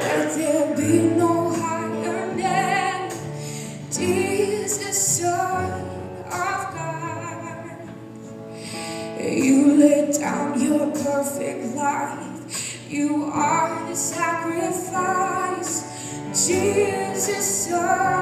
Let there be no higher name. Jesus, Son of God. You laid down your perfect life. You are the sacrifice. Jesus, Son